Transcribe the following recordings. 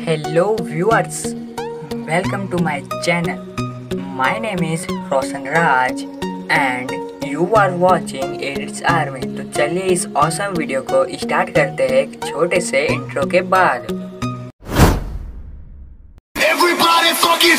Hello viewers welcome to my channel my name is Roshan Raj and you are watching edits army तो चलिए इस awesome video को start करते हैं एक छोटे से इंट्रो के बाद। Everybody fucking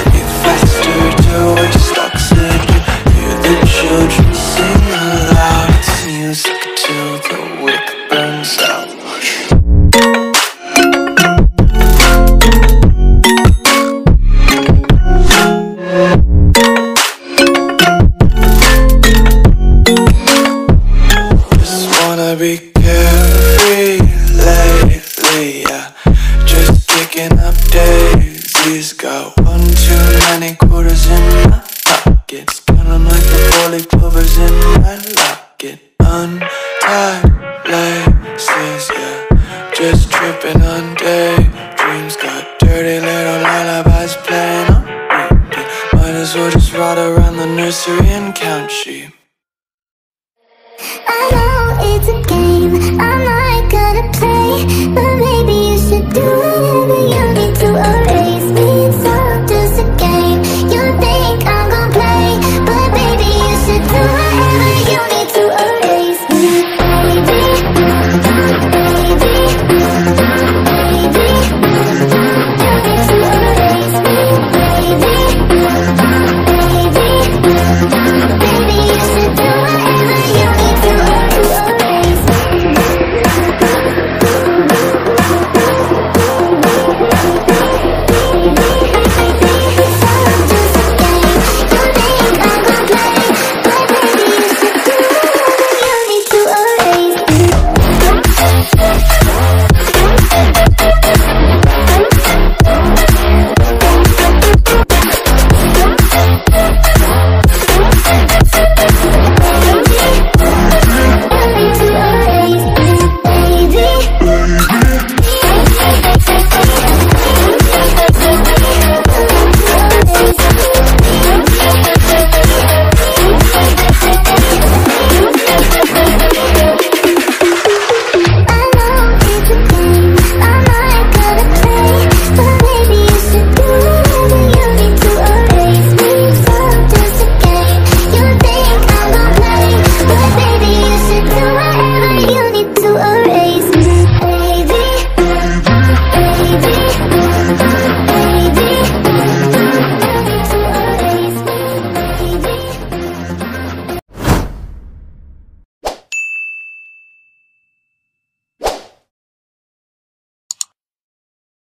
Just kicking up daisies. Got one too many quarters in my pockets. Counting like the four-leaf clovers in my locket. Untied laces, yeah. Just tripping on daydreams. Got dirty little lullabies playing on repeat. Might as well just ride around the nursery and count sheep. I know it's a game I'm not gonna play, but do the young to a